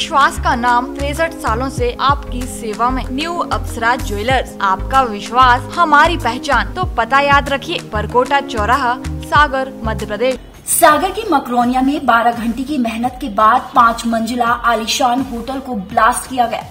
विश्वास का नाम तिरसठ सालों से आपकी सेवा में। न्यू अप्सरा ज्वेलर्स आपका विश्वास, हमारी पहचान। तो पता याद रखिए, परकोटा चौराहा, सागर, मध्य प्रदेश। सागर की मकरोनिया में 12 घंटे की मेहनत के बाद पाँच मंजिला आलिशान होटल को ब्लास्ट किया गया।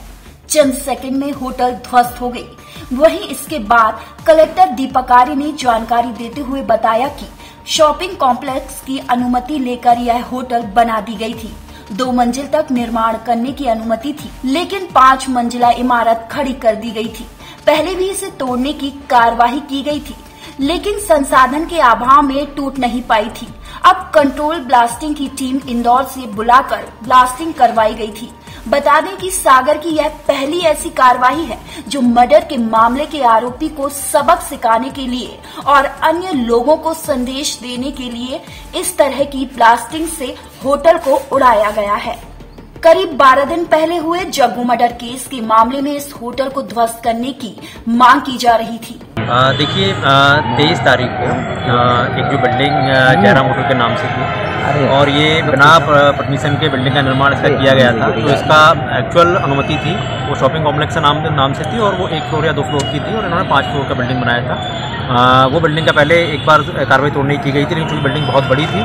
चंद सेकंड में होटल ध्वस्त हो गई। वहीं इसके बाद कलेक्टर दीपक आर्य ने जानकारी देते हुए बताया कि शॉपिंग कॉम्प्लेक्स की अनुमति लेकर यह होटल बना दी गई थी। दो मंजिल तक निर्माण करने की अनुमति थी, लेकिन पाँच मंजिला इमारत खड़ी कर दी गई थी। पहले भी इसे तोड़ने की कार्यवाही की गई थी, लेकिन संसाधन के अभाव में टूट नहीं पाई थी। अब कंट्रोल ब्लास्टिंग की टीम इंदौर से बुलाकर ब्लास्टिंग करवाई गई थी। बता दें कि सागर की यह पहली ऐसी कार्रवाई है जो मर्डर के मामले के आरोपी को सबक सिखाने के लिए और अन्य लोगों को संदेश देने के लिए इस तरह की ब्लास्टिंग से होटल को उड़ाया गया है। करीब 12 दिन पहले हुए जग्गू मर्डर केस के मामले में इस होटल को ध्वस्त करने की मांग की जा रही थी। देखिए तेईस तारीख को एक जो बिल्डिंग जयराम होटल के नाम से थी। और ये बिना परमिशन के बिल्डिंग का निर्माण इसका किया गया था। तो इसका एक्चुअल अनुमति थी। वो शॉपिंग कॉम्प्लेक्स के नाम नाम से थी और वो एक फ्लोर या दो फ्लोर की थी और इन्होंने पाँच फ्लोर का बिल्डिंग बनाया था। वो बिल्डिंग का पहले एक बार कार्रवाई तोड़ने की गई थी लेकिन चूँकि बिल्डिंग बहुत बड़ी थी।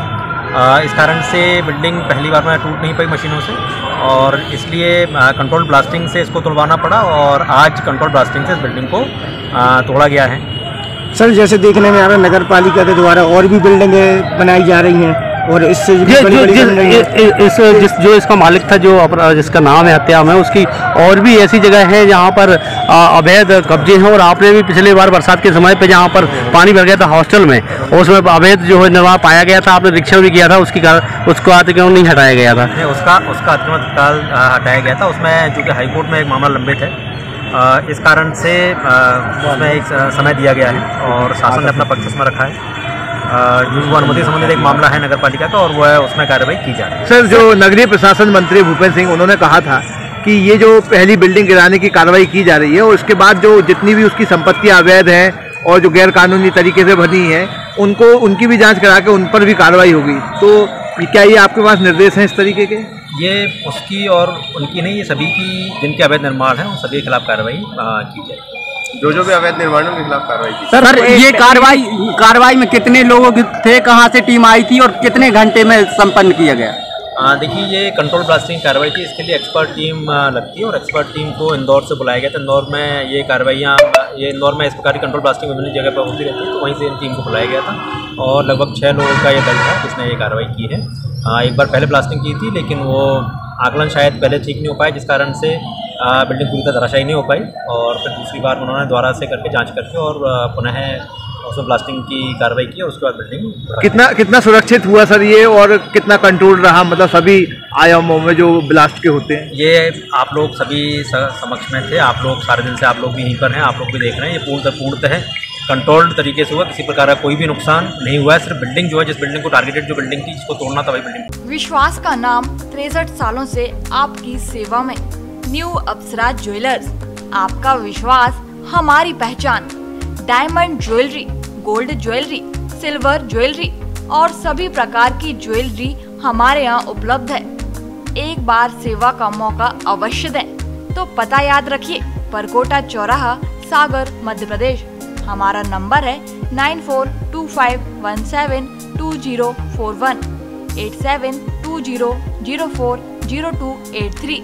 इस कारण से बिल्डिंग पहली बार में टूट नहीं पाई मशीनों से और इसलिए कंट्रोल ब्लास्टिंग से इसको तोड़वाना पड़ा और आज कंट्रोल ब्लास्टिंग से इस बिल्डिंग को तोड़ा गया है। सर, जैसे देखने में आ रहा नगर पालिका के द्वारा और भी बिल्डिंगें बनाई जा रही हैं। और इससे जो, बड़ी बड़ी इस, जिस जो इसका मालिक था जो जिसका नाम है हत्या है उसकी और भी ऐसी जगह है जहाँ पर अवैध कब्जे हैं और आपने भी पिछले बार बरसात के समय पे जहाँ पर पानी भर गया था हॉस्टल में और उसमें अवैध जो है निर्माण पाया गया था आपने निरीक्षण भी किया था उसकी उसको अतिक्रमण नहीं हटाया गया था। उसका उसका अतिक्रमण तत्काल हटाया गया था। उसमें चूँकि हाईकोर्ट में एक मामला लंबित है। इस कारण से उसमें एक समय दिया गया है और शासन ने अपना पक्ष उसमें रखा है। जो अनुमति संबंधित एक मामला है नगर पालिका का और वह उसमें कार्रवाई की जा रही है। सर जो नगरीय प्रशासन मंत्री भूपेंद्र सिंह उन्होंने कहा था कि ये जो पहली बिल्डिंग गिराने की कार्रवाई की जा रही है और उसके बाद जो जितनी भी उसकी संपत्तियाँ अवैध हैं और जो गैर कानूनी तरीके से बनी है उनको उनकी भी जाँच करा के उन पर भी कार्रवाई होगी। तो क्या ये आपके पास निर्देश हैं इस तरीके के? ये उसकी और उनकी नहीं ये सभी की जिनके अवैध निर्माण है उन सभी के खिलाफ कार्रवाई की जाएगी। जो जो भी अवैध निर्माण के खिलाफ कार्रवाई की सर ये कार्रवाई कार्रवाई में कितने लोग थे कहाँ से टीम आई थी और कितने घंटे में संपन्न किया गया? देखिए ये कंट्रोल ब्लास्टिंग कार्रवाई थी इसके लिए एक्सपर्ट टीम लगती है और एक्सपर्ट टीम को इंदौर से बुलाया गया था। इंदौर में ये कार्रवाइयाँ ये इंदौर में इस प्रकार की कंट्रोल ब्लास्टिंग विभिन्न जगह पर होती रहती है तो वहीं से इन टीम को बुलाया गया था और लगभग छः लोगों का ये दल था जिसने ये कार्रवाई की है। एक बार पहले ब्लास्टिंग की थी लेकिन वो आकलन शायद पहले ठीक नहीं हो पाया जिस कारण से बिल्डिंग पूरी तरह धराशाई नहीं हो पाई और फिर दूसरी बार उन्होंने दोबारा से करके जाँच करके और पुनः उसमें ब्लास्टिंग की कार्रवाई की और उसके बाद बिल्डिंग कितना कितना सुरक्षित हुआ सर ये और कितना कंट्रोल रहा? मतलब सभी आयामों में जो ब्लास्ट के होते हैं। ये आप लोग सभी समक्ष में थे। आप लोग सारे दिन से आप लोग भी यहीं पर हैं। आप लोग भी देख रहे हैं। ये पूर्णतः पूर्णतः है। कंट्रोल्ड तरीके से हुआ। किसी प्रकार का कोई भी नुकसान नहीं हुआ है। सिर्फ़ बिल्डिंग जो है जिस बिल्डिंग को टारगेटेड जो बिल्डिंग थी जिसको तोड़ना था वही बिल्डिंग विश्वास का नाम तिरसठ सालों से आपकी सेवा में। न्यू अप्सरा ज्वेलर्स आपका विश्वास, हमारी पहचान। Diamond jewellery gold jewellery silver jewellery और सभी प्रकार की ज्वेलरी हमारे यहाँ उपलब्ध है। एक बार सेवा का मौका अवश्य दें। तो पता याद रखिए, परकोटा चौराहा, सागर, मध्य प्रदेश। हमारा नंबर है nine four two five one seven two zero four one, eight seven two zero zero four zero two eight three.